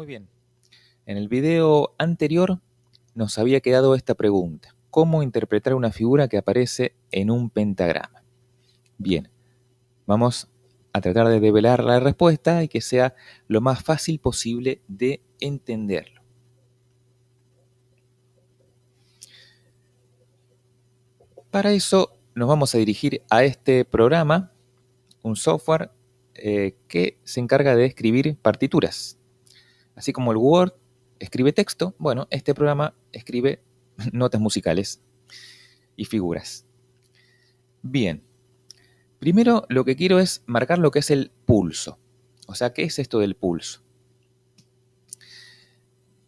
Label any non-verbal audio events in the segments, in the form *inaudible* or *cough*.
Muy bien. En el video anterior nos había quedado esta pregunta. ¿Cómo interpretar una figura que aparece en un pentagrama? Bien, vamos a tratar de develar la respuesta y que sea lo más fácil posible de entenderlo. Para eso nos vamos a dirigir a este programa, un software eh, que se encarga de escribir partituras. Así como el Word escribe texto, bueno, este programa escribe *laughs* notas musicales y figuras. Bien, primero lo que quiero es marcar lo que es el pulso. O sea, ¿qué es esto del pulso?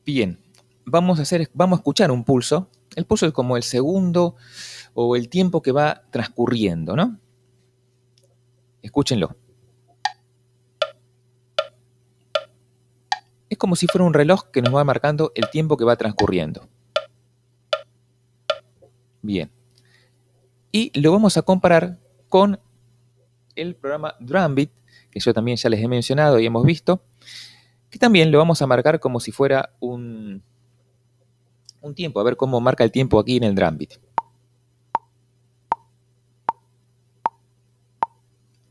Bien, vamos a, hacer, vamos a escuchar un pulso. El pulso es como el segundo o el tiempo que va transcurriendo, ¿no? Escúchenlo. Como si fuera un reloj que nos va marcando el tiempo que va transcurriendo. Bien. Y lo vamos a comparar con el programa Drumbit, que yo también ya les he mencionado y hemos visto, que también lo vamos a marcar como si fuera un, un tiempo, a ver cómo marca el tiempo aquí en el Drumbit.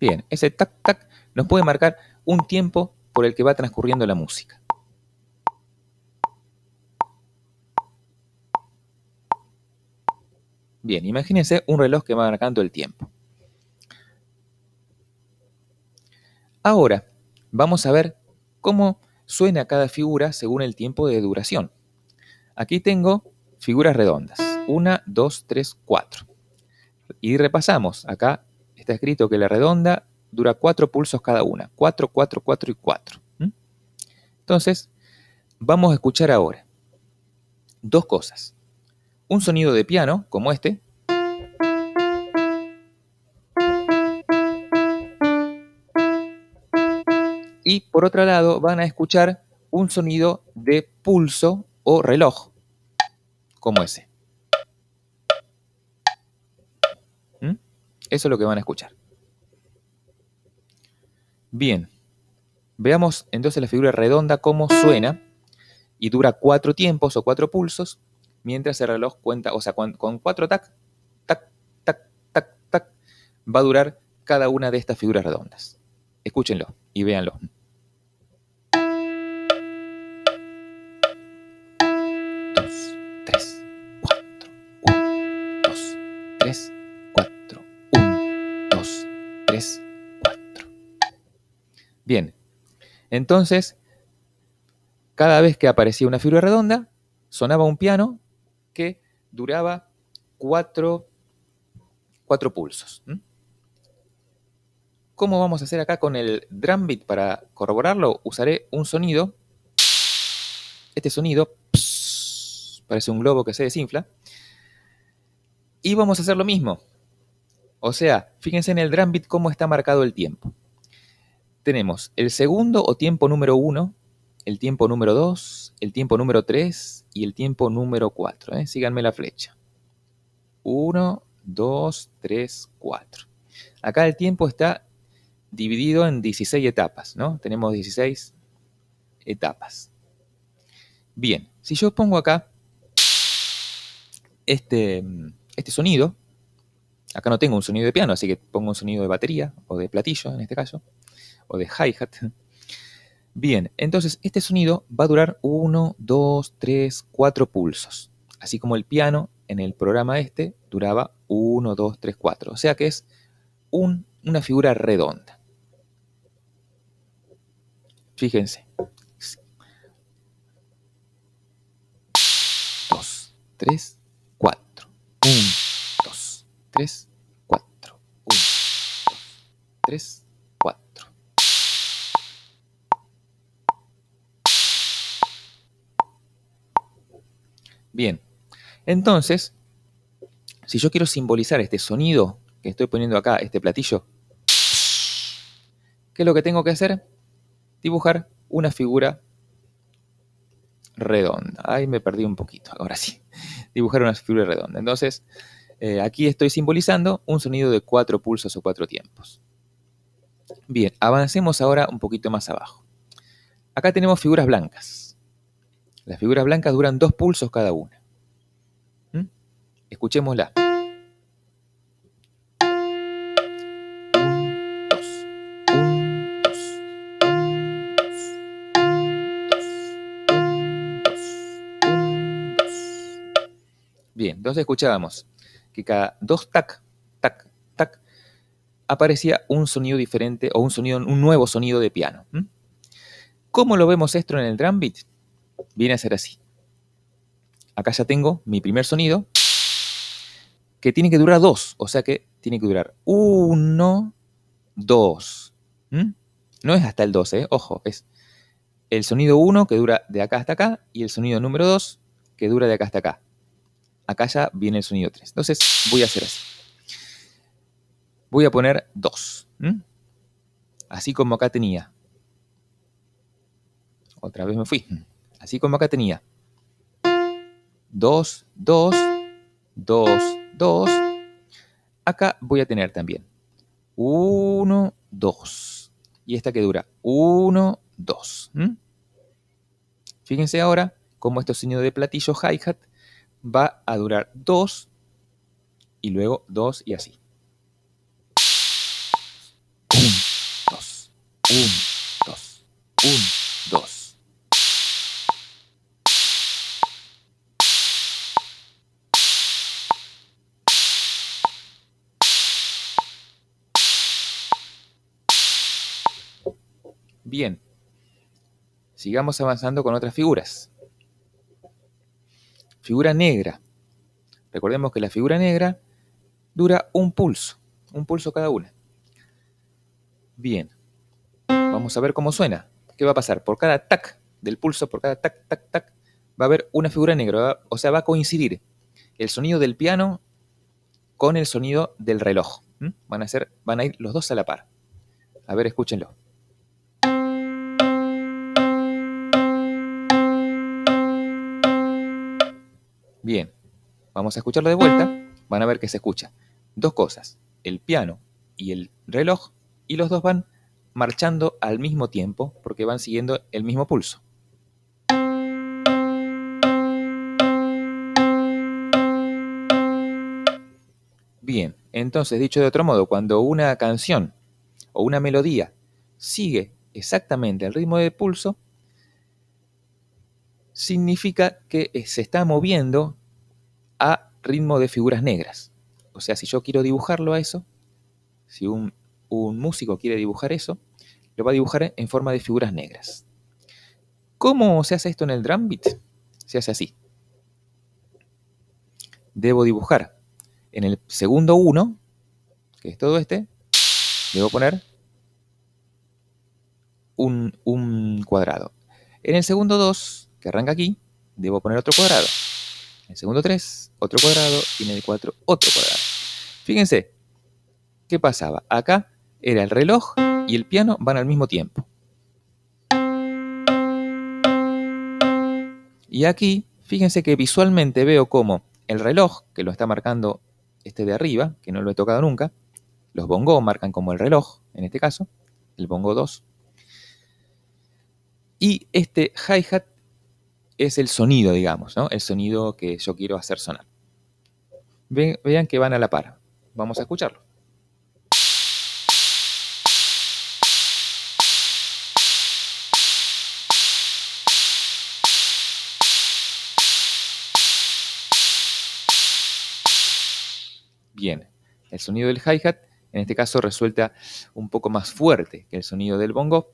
Bien, ese tac tac nos puede marcar un tiempo por el que va transcurriendo la música. Bien, imagínense un reloj que va marcando el tiempo. Ahora, vamos a ver cómo suena cada figura según el tiempo de duración. Aquí tengo figuras redondas. Una, dos, tres, cuatro. Y repasamos. Acá está escrito que la redonda dura cuatro pulsos cada una. Cuatro, cuatro, cuatro y cuatro. Entonces, vamos a escuchar ahora dos cosas un sonido de piano, como este, y por otro lado van a escuchar un sonido de pulso o reloj, como ese. ¿Mm? Eso es lo que van a escuchar. Bien, veamos entonces la figura redonda cómo suena y dura cuatro tiempos o cuatro pulsos mientras el reloj cuenta, o sea, con, cuatro tac, tac, tac, tac, tac, va a durar cada una de estas figuras redondas. Escúchenlo y véanlo. Dos, tres, cuatro, uno, dos, tres, cuatro, uno, dos, tres, cuatro. Bien, entonces, cada vez que aparecía una figura redonda, sonaba un piano que duraba cuatro, pulsos. ¿Cómo vamos a hacer acá con el drum beat para corroborarlo? Usaré un sonido. Este sonido parece un globo que se desinfla. Y vamos a hacer lo mismo. O sea, fíjense en el drum beat cómo está marcado el tiempo. Tenemos el segundo o tiempo número uno el tiempo número 2, el tiempo número 3 y el tiempo número 4. ¿eh? Síganme la flecha. 1, 2, 3, 4. Acá el tiempo está dividido en 16 etapas, ¿no? Tenemos 16 etapas. Bien, si yo pongo acá este, este sonido, acá no tengo un sonido de piano, así que pongo un sonido de batería o de platillo en este caso, o de hi-hat. Bien, entonces este sonido va a durar 1, 2, 3, 4 pulsos. Así como el piano en el programa este duraba 1, 2, 3, 4. O sea que es una figura redonda. Fíjense. 2, 3, 4. 1, 2, 3, 4. 1, 2, 3, 4. Bien, entonces, si yo quiero simbolizar este sonido que estoy poniendo acá, este platillo, ¿qué es lo que tengo que hacer? Dibujar una figura redonda. Ahí me perdí un poquito, ahora sí. *laughs* Dibujar una figura redonda. Entonces, eh, aquí estoy simbolizando un sonido de cuatro pulsos o cuatro tiempos. Bien, avancemos ahora un poquito más abajo. Acá tenemos figuras blancas. Las figuras blancas duran dos pulsos cada una. ¿Mm? Escuchémosla. Bien, entonces escuchábamos que cada dos tac, tac, tac, aparecía un sonido diferente o un sonido, un nuevo sonido de piano. ¿Cómo lo vemos esto en el drum beat? Viene a ser así. Acá ya tengo mi primer sonido, que tiene que durar dos, o sea que tiene que durar uno, dos. No es hasta el 12, ¿eh? ojo, es el sonido 1 que dura de acá hasta acá y el sonido número 2 que dura de acá hasta acá acá ya viene el sonido 3. Entonces voy a hacer así. Voy a poner 2. Así como acá tenía. Otra vez me fui. Así como acá tenía. 2, 2, 2, 2. Acá voy a tener también 1, 2. Y esta que dura 1, 2. Fíjense ahora cómo estos sonido de platillo hi-hat va a durar 2 y luego 2 y así. Bien, sigamos avanzando con otras figuras. Figura negra. Recordemos que la figura negra dura un pulso, un pulso cada una. Bien, vamos a ver cómo suena. ¿Qué va a pasar? Por cada tac del pulso, por cada tac, tac, tac, va a haber una figura negra, o sea, va a coincidir el sonido del piano con el sonido del reloj. Van a, ser, van a ir los dos a la par. A ver, escúchenlo. Bien, vamos a escucharlo de vuelta. Van a ver que se escucha dos cosas, el piano y el reloj, y los dos van marchando al mismo tiempo porque van siguiendo el mismo pulso. Bien, entonces dicho de otro modo, cuando una canción o una melodía sigue exactamente el ritmo de pulso, significa que eh, se está moviendo a ritmo de figuras negras. O sea, si yo quiero dibujarlo a eso, si un, músico quiere dibujar eso, lo va a dibujar en forma de figuras negras. ¿Cómo se hace esto en el drum beat? Se hace así. Debo dibujar en el segundo 1, que es todo este, debo poner un, un cuadrado. En el segundo 2 que arranca aquí, debo poner otro cuadrado. En el segundo 3, otro cuadrado. Y en el 4, otro cuadrado. Fíjense, ¿qué pasaba? Acá era el reloj y el piano van al mismo tiempo. Y aquí, fíjense que visualmente veo como el reloj, que lo está marcando este de arriba, que no lo he tocado nunca, los bongos marcan como el reloj, en este caso, el bongo 2. Y este hi-hat es el sonido, digamos, ¿no? El sonido que yo quiero hacer sonar. vean que van a la par. Vamos a escucharlo. Bien, el sonido del hi-hat en este caso resulta un poco más fuerte que el sonido del bongo.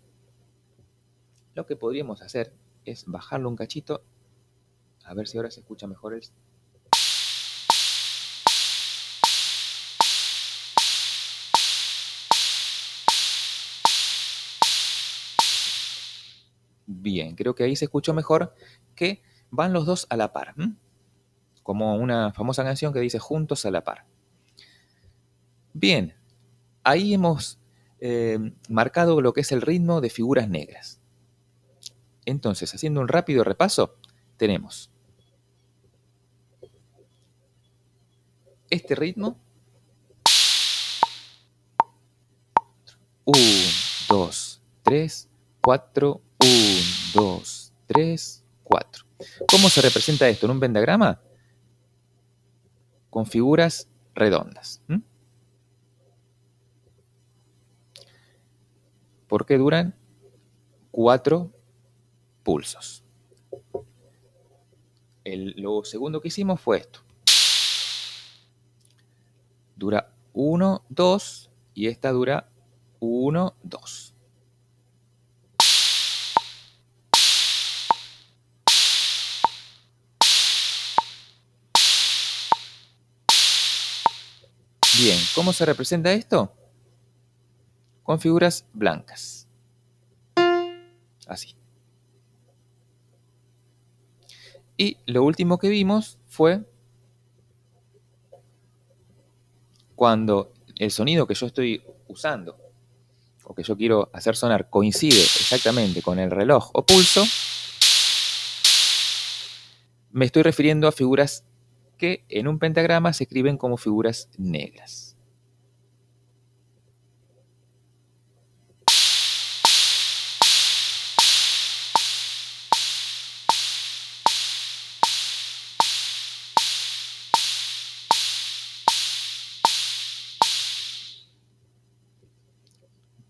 Lo que podríamos hacer es bajarlo un cachito. A ver si ahora se escucha mejor el... Bien, creo que ahí se escuchó mejor que van los dos a la par. Como una famosa canción que dice juntos a la par. Bien, ahí hemos eh, marcado lo que es el ritmo de figuras negras. Entonces, haciendo un rápido repaso, tenemos este ritmo. 1, 2, 3, 4, 1, 2, 3, 4. ¿Cómo se representa esto en un pentagrama? Con figuras redondas. Porque duran 4 pulsos. lo segundo que hicimos fue esto. Dura 1, 2 y esta dura 1, 2. Bien, ¿cómo se representa esto? Con figuras blancas. Así. Y lo último que vimos fue cuando el sonido que yo estoy usando o que yo quiero hacer sonar coincide exactamente con el reloj o pulso, me estoy refiriendo a figuras que en un pentagrama se escriben como figuras negras.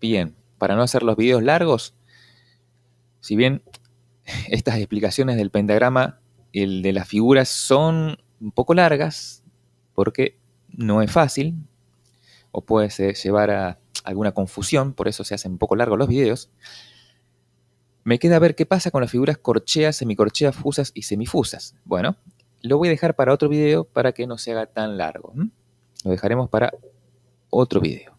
Bien, para no hacer los videos largos, si bien *laughs* estas explicaciones del pentagrama, el de las figuras son un poco largas, porque no es fácil, o puede llevar a alguna confusión, por eso se hacen un poco largos los videos, me queda ver qué pasa con las figuras corcheas, semicorcheas, fusas y semifusas. Bueno, lo voy a dejar para otro video para que no se haga tan largo. Lo dejaremos para otro video.